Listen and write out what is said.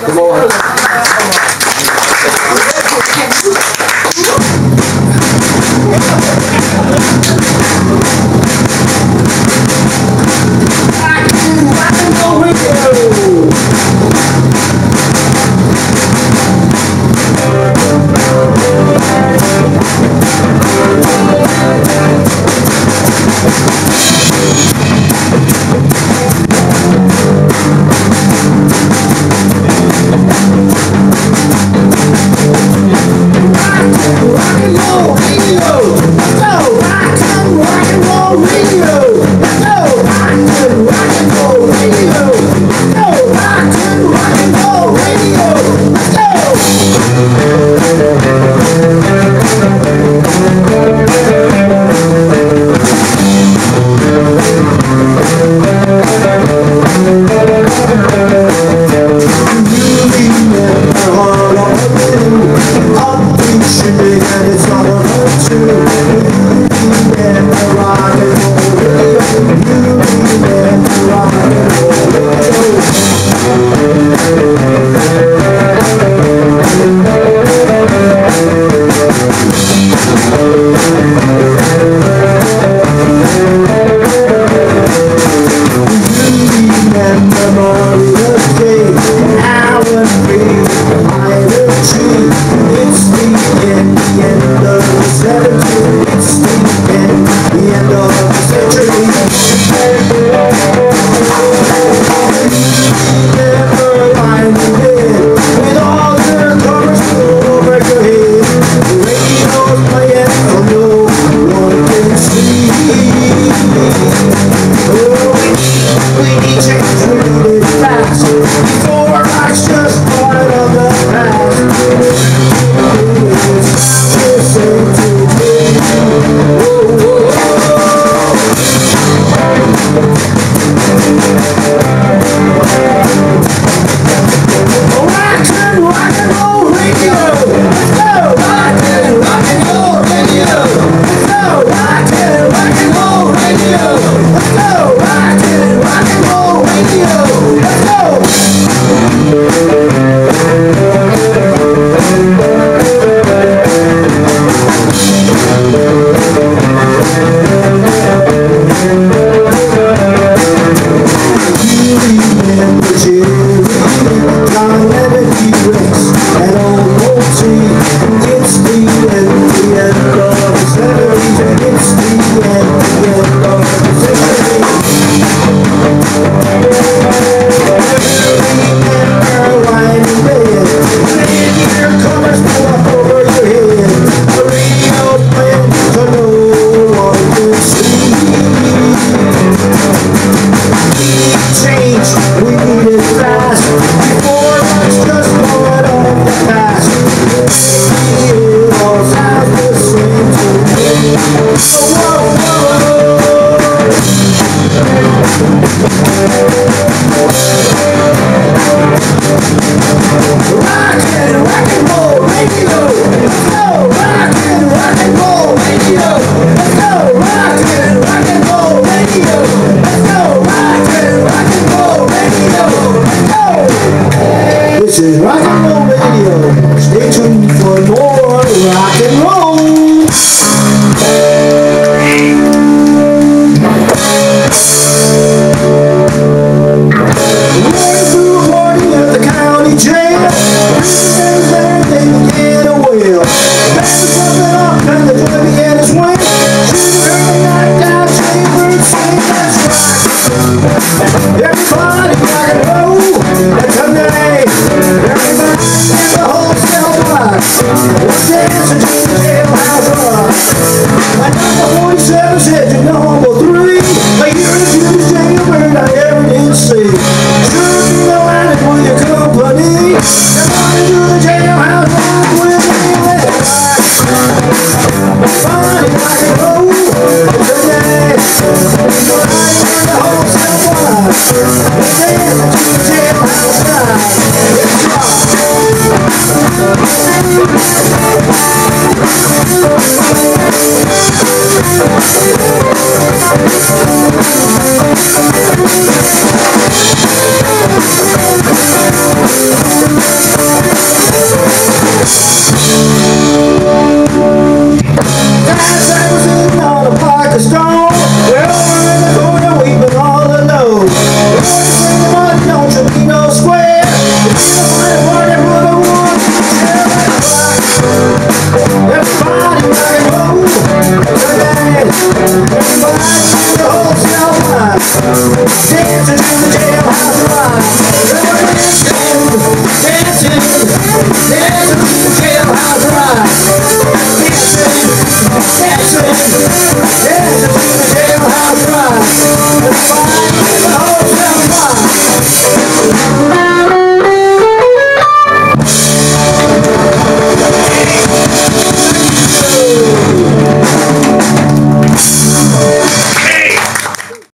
Come on.